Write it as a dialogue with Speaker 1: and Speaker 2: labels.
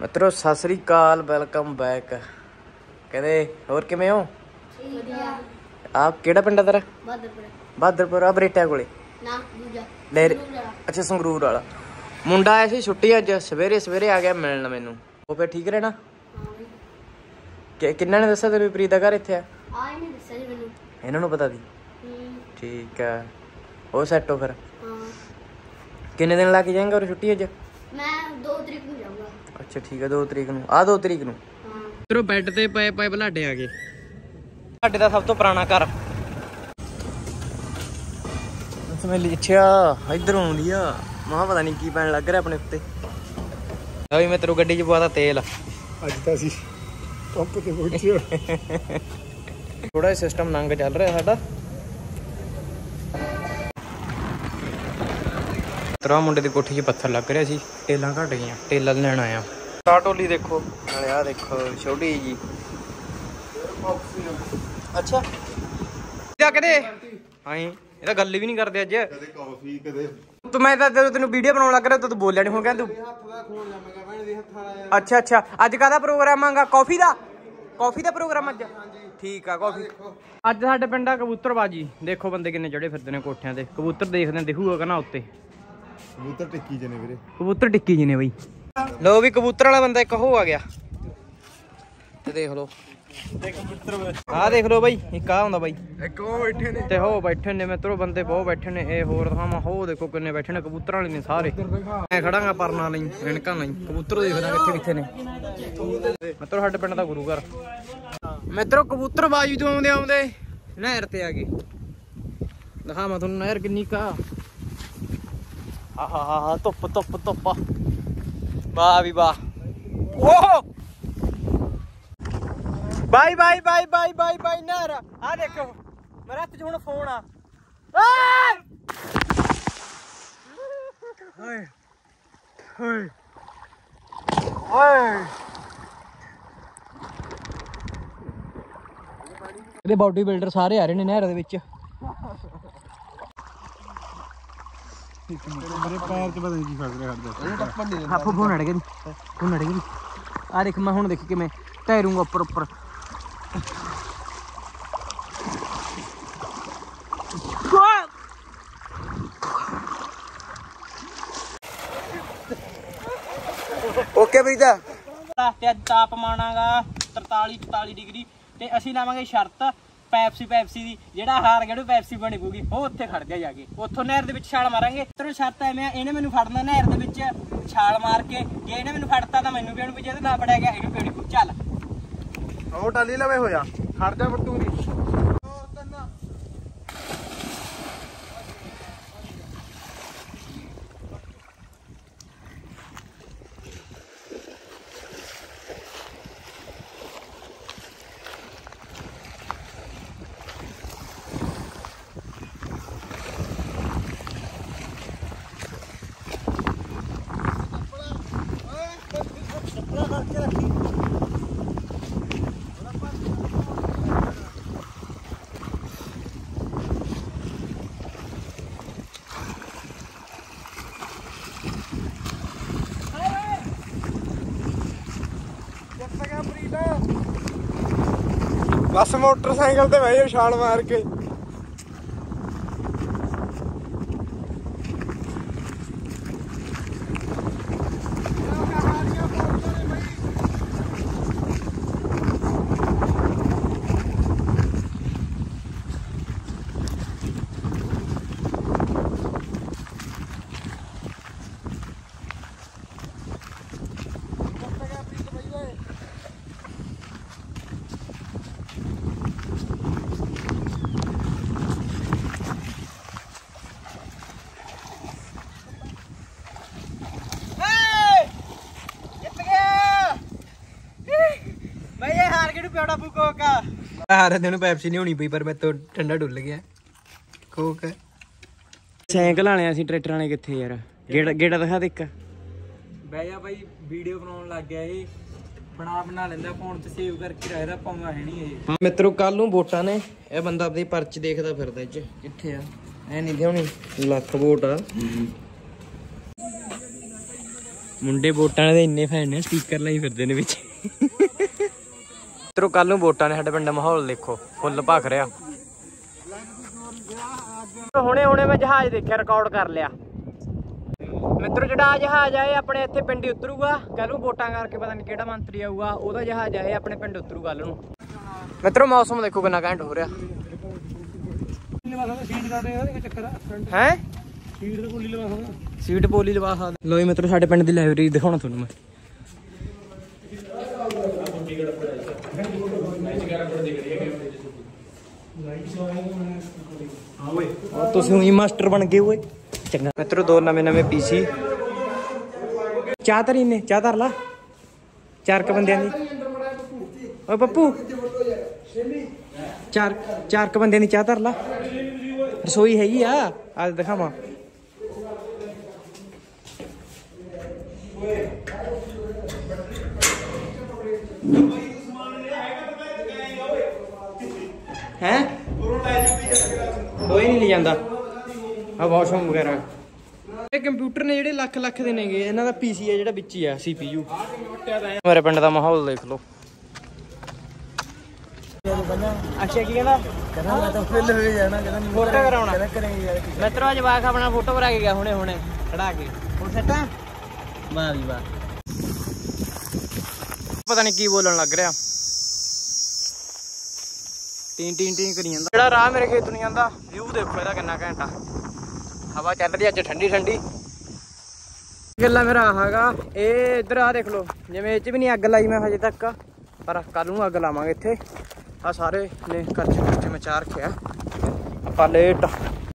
Speaker 1: ਮਿੱਤਰੋ ਸਤਿ ਸ੍ਰੀ ਅਕਾਲ welcome back ਕਹਿੰਦੇ ਹੋਰ ਕਿਵੇਂ ਹੋ?
Speaker 2: ਵਧੀਆ।
Speaker 1: ਆਪ ਕਿਹੜਾ ਪਿੰਡ ਆ ਤੇਰਾ?
Speaker 2: ਬਾਦਰਪੁਰ
Speaker 1: ਬਹਾਦਰਪੁਰ ਆ ਬਰੇਟਾ ਕੋਲੇ।
Speaker 2: ਨਾ ਦੂਜਾ।
Speaker 1: ਲੈ। ਅੱਛਾ ਸੰਗਰੂਰ ਵਾਲਾ। ਮੁੰਡਾ ਆਇਆ ਸੀ ਛੁੱਟੀ ਅੱਜ ਸਵੇਰੇ ਸਵੇਰੇ ਆ ਗਿਆ ਮਿਲਣ ਮੈਨੂੰ। ਉਹ ਫੇਰ ਠੀਕ ਰਹਿਣਾ? ਕਿ ਕਿੰਨਾ ਨੇ ਦੱਸਿਆ ਤੈਨੂੰ ਪ੍ਰੀਤ ਦਾ ਘਰ ਇੱਥੇ ਆ?
Speaker 2: ਆ ਇਹਨੇ ਦੱਸਿਆ ਜੀ ਮੈਨੂੰ।
Speaker 1: ਇਹਨਾਂ ਨੂੰ ਪਤਾ
Speaker 2: ਹੂੰ,
Speaker 1: ਠੀਕ ਆ। ਉਹ ਸੈੱਟ ਹੋ ਫਿਰ।
Speaker 2: ਹਾਂ।
Speaker 1: ਕਿੰਨੇ ਦਿਨ ਲਾ ਕੇ ਜਾਏਂਗਾ ਉਹ ਛੁੱਟੀ ਅੱਜ?
Speaker 2: ਮੈਂ 2 ਤਰੀਕ ਨੂੰ
Speaker 1: ਅੱਛਾ ਠੀਕ ਆ 2 ਤਰੀਕ ਨੂੰ। ਆ 2 ਤਰੀਕ ਨੂੰ।
Speaker 2: ਹਾਂ
Speaker 1: ਤੇਰੋ ਬੈੱਡ ਤੇ ਪਏ ਪਏ ਬਲਾਡੇ ਆ ਗਏ। ਸਾਡੇ ਦਾ ਸਭ ਤੋਂ ਪੁਰਾਣਾ ਘਰ। ਸਮੈਲ ਅੱਛਾ ਇਧਰੋਂ ਆਉਂਦੀ ਆ। ਮਹਾ ਪਤਾ ਨਹੀਂ ਕੀ ਪੈਣ ਲੱਗ ਰਿਹਾ ਆਪਣੇ ਉੱਤੇ। ਆ ਵੀ ਮੈਂ ਤੇਰੋ ਗੱਡੀ 'ਚ ਪਵਾਤਾ ਤੇਲ।
Speaker 3: ਅੱਜ ਤਾਂ ਅਸੀਂ ਪੰਪ ਤੇ ਪਹੁੰਚੇ
Speaker 1: ਥੋੜਾ ਜਿਹਾ ਸਿਸਟਮ ਨੰਗ ਚੱਲ ਰਿਹਾ ਸਾਡਾ। ਤਰਾ ਮੁੰਡੇ ਦੀ ਕੋਠੀ 'ਚ ਪੱਥਰ ਲੱਗ ਰਿਹਾ ਸੀ। ਟੇਲਾਂ ਘਟ ਗਈਆਂ। ਟੇਲਾਂ ਲੈਣ ਆਇਆ। ਆ ਟੋਲੀ ਦੇਖੋ। ਨਾਲੇ ਆ ਦੇਖੋ ਛੋਟੀ ਜੀ। ਅੱਛਾ। ਜਾ ਕਦੇ ਆਈ। ਇਹ ਤਾਂ ਗੱਲ ਵੀ ਨਹੀਂ ਕਰਦੇ ਅੱਜ।
Speaker 3: ਕਦੇ ਕਾਫੀ ਕਦੇ।
Speaker 1: ਤੂੰ ਮੈਂ ਤਾਂ ਜਦੋਂ ਤੈਨੂੰ ਵੀਡੀਓ ਬਣਾਉਣ ਲੱਗ ਰਿਹਾ ਤਾਂ ਤੂੰ ਬੋਲਿਆ ਨਹੀਂ ਹੁਣ ਕਹਿੰਦਾ ਤੂੰ। ਅੱਛਾ ਅੱਛਾ। ਅੱਜ ਕਾਹਦਾ ਪ੍ਰੋਗਰਾਮ ਆਂਗਾ? ਕਾਫੀ ਦਾ? ਕਾਫੀ ਦਾ ਪ੍ਰੋਗਰਾਮ ਅੱਜ? ਠੀਕ ਆ ਕਾਫੀ। ਅੱਜ ਸਾਡੇ ਪਿੰਡ ਆ ਕਬੂਤਰਬਾਜੀ। ਦੇਖੋ ਬੰਦੇ ਕਿੰਨੇ ਚੜੇ ਫਿਰਦੇ ਨੇ ਕੋਠਿਆਂ ਤੇ। ਕਬੂਤਰ ਦੇਖਦੇ ਨੇ ਦਿਖੂਗਾ ਕਹਿੰਦਾ ਉੱਤੇ।
Speaker 3: ਕਬੂਤਰ ਟਿੱਕੀ ਜਨੇ ਵੀਰੇ।
Speaker 1: ਕਬੂਤਰ ਟਿੱਕੀ ਜੀ ਨੇ ਬਈ। ਲੋ ਵੀ ਕਬੂਤਰ ਵਾਲਾ ਬੰਦਾ ਇੱਕ ਹੋ ਆ ਗਿਆ। ਤੇ ਦੇਖ ਲਓ। ਆਹ ਦੇਖ ਲਓ ਬਾਈ ਇੱਕ ਆ ਹੁੰਦਾ ਬਾਈ।
Speaker 3: ਇੱਕ ਉਹ ਬੈਠੇ ਨੇ।
Speaker 1: ਤੇ ਹੋ ਬੈਠੇ ਨੇ ਮਿੱਤਰੋ ਬੰਦੇ ਬਹੁਤ ਬੈਠੇ ਨੇ। ਇਹ ਹੋਰ ਥਾਵਾਂ ਹੋ ਦੇਖੋ ਕਿੰਨੇ ਬੈਠੇ ਨੇ ਕਬੂਤਰਾਂ ਵਾਲੇ ਨੇ ਸਾਰੇ। ਮੈਂ ਖੜਾਂਗਾ ਪਰਨਾ ਲਈ ਐਨਕਾਂ ਲਈ। ਕਬੂਤਰ ਦੇਖਦਾ ਕਿੱਥੇ ਕਿੱਥੇ ਨੇ। ਮਿੱਤਰੋ ਸਾਡੇ ਪਿੰਡ ਦਾ ਗੁਰੂ ਘਰ। ਮਿੱਤਰੋ ਕਬੂਤਰ ਬਾਜੀ ਤੋਂ ਆਉਂਦੇ ਆਉਂਦੇ ਨਹਿਰ ਤੇ ਆ ਗਏ। ਦਿਖਾਵਾਂ ਤੁਹਾਨੂੰ ਨਹਿਰ ਕਿੰਨੀ ਕਾ ਆਹਾ ਹਾ ਧੁੱਪ ਧੁੱਪ ਧੁੱਪ। ਵਾਹ ਵੀ ਵਾਹ। ਓਹ ਬਾਈ ਬਾਈ ਬਾਈ ਬਾਈ ਬਾਈ ਬਾਈ ਨਹਿਰ। ਆ ਦੇਖੋ ਮੇਰੇ ਹੱਥ 'ਚ ਹੁਣ ਫੋਨ ਆ। ਓਏ! ਓਏ ਓਏ ਓਏ। ਇਹਦੇ ਬਾਡੀ ਬਿਲਡਰ ਸਾਰੇ ਆ ਰਹੇ ਨੇ ਨਹਿਰ ਦੇ ਵਿੱਚ।
Speaker 3: ਮੇਰੇ ਪੈਰ 'ਚ ਪਤਾ ਨਹੀਂ ਕੀ ਫਸ ਰਿਹਾ ਹੱਥ
Speaker 1: ਆਪੋ ਫੋਨ ਅੜ ਗਿਆ ਫੋਨ ਅੜ ਗਿਆ ਆ ਦੇਖ ਮੈਂ ਹੁਣ ਦੇਖ ਕਿਵੇਂ ਟਾਇਰੂੰਗਾ ਉੱਪਰ ਉੱਪਰ। ਓਕੇ ਬਈਦਾ
Speaker 4: ਤੇ ਅੱਜ ਤਾਪਮਾਨ ਆਗਾ 43 44 ਡਿਗਰੀ ਤੇ ਅਸੀਂ ਲਾਵਾਂਗੇ ਸ਼ਰਤ ਪੈਪਸੀ ਪੈਪਸੀ ਦੀ, ਜਿਹੜਾ ਹਾਰ ਗਿਆ ਉਹ ਪੈਪਸੀ ਬਣੀ ਪਊਗੀ। ਉਹ ਉੱਥੇ ਖੜ ਜਾ ਜਾ ਕੇ। ਉੱਥੋਂ ਨਹਿਰ ਦੇ ਵਿੱਚ ਛਾਲ ਮਾਰਾਂਗੇ। ਤੇਰੇ ਸ਼ਰਤ ਐਵੇਂ ਆ, ਇਹਨੇ ਮੈਨੂੰ ਫੜਨਾ ਨਹਿਰ ਦੇ ਵਿੱਚ ਛਾਲ ਮਾਰ ਕੇ। ਜੇ ਇਹਨੇ ਮੈਨੂੰ ਫੜਤਾ ਤਾਂ ਮੈਨੂੰ ਪੀਣ ਜੇ ਤੇ ਨਾ ਫੜਿਆ ਗਿਆ, ਇਹਨੂੰ ਪੀਣੀ ਚੱਲ।
Speaker 3: ਉਹ ਟਾਲੀ ਲਵੇ ਹੋਇਆ। ਖੜ ਜਾ ਬੱਟੂ ਦੀ ਬਸ ਮੋਟਰਸਾਈਕਲ ਤੇ ਬਹਿ ਜਾ ਛਾਲ ਮਾਰ ਕੇ।
Speaker 4: ਇਹ ਹਾਰ ਕੇ। ਨੂੰ ਪਿਉੜਾ ਫੂਕੋਕਾ
Speaker 1: ਹਾਰੇ ਦਿਨ ਪੈਪਸੀ ਨਹੀਂ ਹੋਣੀ ਪਈ ਪਰ ਮੈਂ ਤੋਂ ਠੰਡਾ ਡੁੱਲ ਗਿਆ। ਕੋਕ ਸਾਈਕਲ ਵਾਲੇ ਅਸੀਂ ਟਰੈਕਟਰ ਵਾਲੇ ਕਿੱਥੇ ਯਾਰ? ਗੇੜਾ ਗੇੜਾ ਦਿਖਾ ਦੇ ਇੱਕ।
Speaker 4: ਬਹਿ ਜਾ ਬਾਈ ਵੀਡੀਓ ਬਣਾਉਣ ਲੱਗ ਗਿਆ ਇਹ। ਬਣਾ ਬਣਾ ਲੈਂਦਾ ਫੋਨ 'ਚ ਸੇਵ ਕਰਕੇ ਰੱਖਦਾ ਪਾਉਂਦਾ ਹੈ ਨਹੀਂ ਇਹ।
Speaker 1: ਮਿੱਤਰੋ ਕੱਲ ਨੂੰ ਵੋਟਾਂ ਨੇ। ਇਹ ਬੰਦਾ ਆਪਣੀ ਪਰਚ ਦੇਖਦਾ ਫਿਰਦਾ ਇੱਚ। ਕਿੱਥੇ ਆ? ਐ ਨਹੀਂ ਦਿਉਣੀ ਲੱਖ ਵੋਟ ਆ। ਮੁੰਡੇ ਵੋਟਾਂ ਦੇ ਇੰਨੇ ਫੈਨ ਨੇ ਸਪੀਕਰ ਲਾਈ ਫਿਰਦੇ ਨੇ ਵਿੱਚ। ਮਿੱਤਰੋ ਕੱਲ ਨੂੰ ਵੋਟਾਂ ਨੇ ਸਾਡੇ ਪਿੰਡ ਦਾ ਮਾਹੌਲ ਦੇਖੋ ਫੁੱਲ ਭਖ ਰਿਹਾ। ਹੁਣੇ ਹੁਣੇ ਮੈਂ ਜਹਾਜ਼ ਦੇਖਿਆ ਰਿਕਾਰਡ ਕਰ ਲਿਆ। ਮਿੱਤਰੋ ਜਿਹੜਾ ਜਹਾਜ਼ ਆ ਇਹ ਆਪਣੇ ਇੱਥੇ ਪਿੰਡ ਉਤਰੂਗਾ। ਕੱਲ ਨੂੰ ਵੋਟਾਂ ਕਰਕੇ ਪਤਾ ਨਹੀਂ ਕਿਹੜਾ ਮੰਤਰੀ ਆਊਗਾ ਉਹਦਾ ਜਹਾਜ਼ ਆ ਇਹ ਆਪਣੇ ਪਿੰਡ ਉਤਰੂ ਕੱਲ ਨੂੰ। ਮਿੱਤਰੋ ਮੌਸਮ ਦੇਖੋ ਕਿੰਨਾ ਘੈਂਟ ਹੋ ਰਿਹਾ। ਹੈ? ਸੀਟ ਪੋਲੀ ਲਵਾ ਸਕਦਾ। ਲੋਈ ਮਿੱਤਰੋ ਸਾਡੇ ਪਿੰਡ ਦੀ ਲਾਇਬ੍ਰੇਰੀ ਦਿਖਾਉਣਾ ਤੁਹਾਨੂੰ ਮੈਂ। ਉਹ ਤੁਸੀਂ ਉਹੀ ਮਾਸਟਰ ਬਣ ਗਏ ਓਏ। ਚੰਗਾ। ਮਿੱਤਰੋ, ਦੋ ਨਵੇਂ ਨਵੇਂ ਪੀਸੀ ਚਾਹ ਤਰੀ ਨੇ, ਚਾਹ ਧਰ ਲਾ। ਚਾਰ ਕ ਬੰਦਿਆਂ ਦੀ। ਓਏ ਪੱਪੂ। ਚਾਰ ਚਾਰ ਕ ਬੰਦਿਆਂ ਦੀ ਚਾਹ ਧਰ ਲਾ। ਰਸੋਈ ਹੈਗੀ ਆ, ਅੱਜ ਦਿਖਾਵਾਂ। ਹੈ? ਕੋਈ ਨਹੀਂ ਲੈ ਜਾਂਦਾ। ਆ ਵਾਸ਼ਰੂਮ ਵਗੈਰਾ। ਇਹ ਕੰਪਿਊਟਰ ਨੇ ਜਿਹੜੇ ਲੱਖ ਲੱਖ ਦੇ ਨੇਗੇ ਇਹਨਾਂ ਦਾ ਪੀਸੀ ਆ ਜਿਹੜਾ ਵਿੱਚ ਹੀ ਆ ਸੀਪੀਯੂ ਮੇਰੇ ਪਿੰਡ ਦਾ ਮਾਹੌਲ ਦੇਖ ਲਓ। ਅੱਛਾ ਕੀ ਕਹਿੰਦਾ?
Speaker 3: ਕਹਿੰਦਾ ਮੈਂ ਤਾਂ ਫਿਲ ਹੋ ਜਾਣਾ ਕਹਿੰਦਾ
Speaker 1: ਫੋਟੋ ਕਰਾਉਣਾ।
Speaker 3: ਕਰਾਂਗੇ ਯਾਰ
Speaker 1: ਮਿੱਤਰੋ ਜਵਾਕ ਆਪਣਾ ਫੋਟੋ ਕਰਾ ਕੇ ਗਿਆ ਹੁਣੇ ਹੁਣੇ ਖੜਾ ਕੇ। ਹੁਣ ਸੱਟਾਂ ਵਾਹ ਵੀ ਵਾਹ। ਪਤਾ ਨਹੀਂ ਕੀ ਬੋਲਣ ਲੱਗ ਰਿਹਾ। ਟੀਨ ਟੀਨ ਟੀਨ ਕਰੀ ਜਾਂਦਾ। ਜਿਹੜਾ ਰਾਹ ਮੇਰੇ ਖੇਤ ਨੂੰ ਜਾਂਦਾ ਵਿਊ ਦੇਖੋ ਇਹਦਾ ਕਿੰਨਾ ਘੈਂਟਾ। ਹਵਾ ਚੱਲ ਰਹੀ ਅੱਜ ਠੰਡੀ ਠੰਡੀ। ਗੱਲਾਂ ਮੇਰਾ ਹੈਗਾ। ਇਹ ਇੱਧਰ ਆ ਦੇਖ ਲਓ, ਜਿਵੇਂ ਇਹ ਚ ਵੀ ਨਹੀਂ ਅੱਗ ਲਾਈ ਮੈਂ ਹਜੇ ਤੱਕ। ਪਰ ਕੱਲ ਨੂੰ ਅੱਗ ਲਾਵਾਂਗੇ ਇੱਥੇ। ਆ ਸਾਰੇ ਨੇ ਕਰਚੇ ਕਰਚੇ ਮੈਂ ਚਾਰ ਰੱਖਿਆ। ਆਪਾਂ ਲੇਟ